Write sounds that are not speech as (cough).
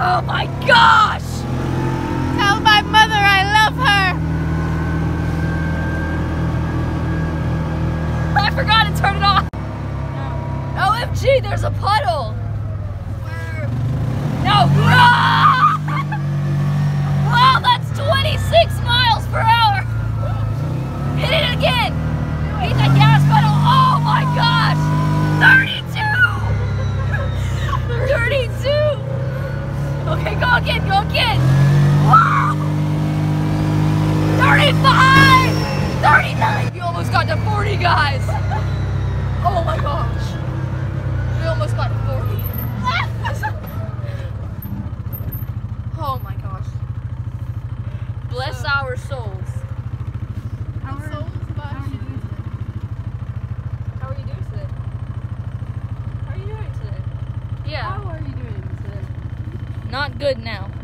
Oh my gosh! Tell my mother I love her. I forgot to turn it off. OMG, there's a puddle. Okay, go again, go again. Ah! Wow. 35. 39. You almost got to 40, guys. Oh my gosh. We almost got to 40. (laughs) oh my gosh. Bless our souls. How are, how are you doing today? How are you doing today? How are you doing today? Yeah, How are you doing today? Not good now.